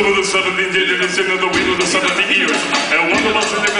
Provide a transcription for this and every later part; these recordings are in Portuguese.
son of the son of the listen the wind of the son of the ears. And one of us in the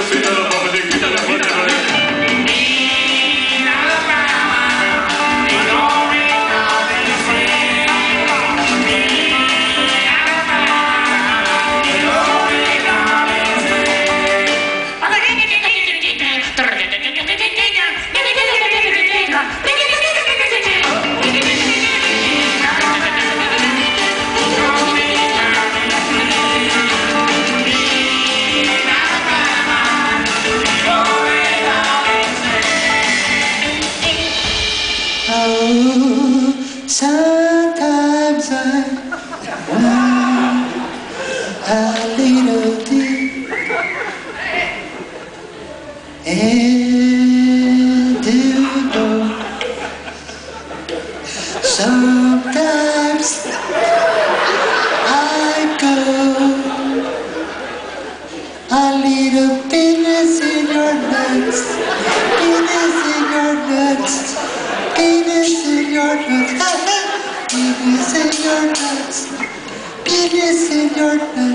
a little deep into the so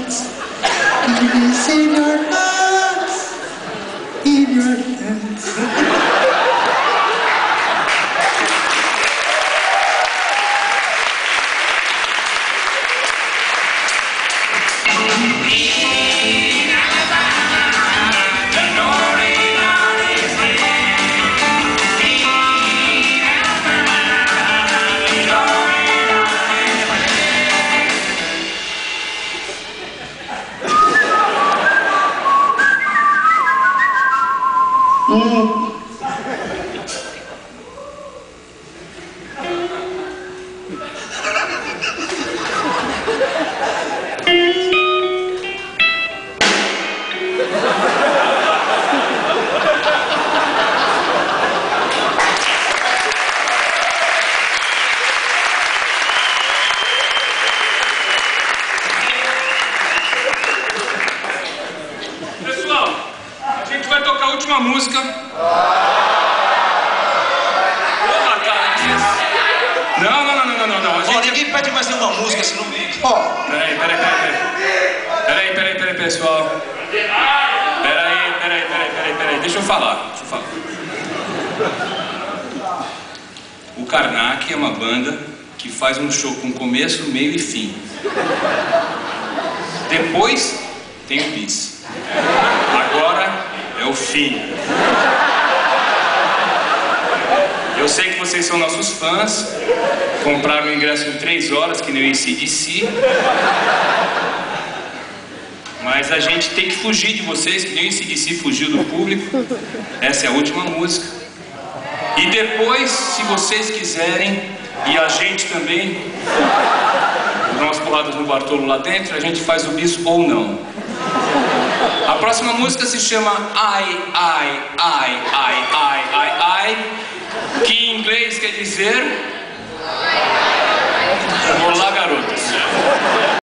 hearts. It is in your hearts, in your hands. nuts. Pessoal, tocar a última música. Porra, cara. Não, não, não, não, não, não. A Ó, gente... ninguém pede mais nenhuma música, senão. Ó, Peraí, peraí, peraí. Peraí, peraí, peraí, pessoal. Peraí, peraí, peraí, peraí, peraí. Deixa eu falar, deixa eu falar. O Karnak é uma banda que faz um show com começo, meio e fim. Depois tem o bis. Agora o fim. Eu sei que vocês são nossos fãs, compraram o ingresso em três horas, que nem o ACDC. Mas a gente tem que fugir de vocês, que nem o ACDC fugiu do público. Essa é a última música. E depois, se vocês quiserem, e a gente também, nós porradas no Bartolo lá dentro, a gente faz o bis ou não. A próxima música se chama Ai, Ai, Ai, Ai, Ai, Ai, Ai, que em inglês quer dizer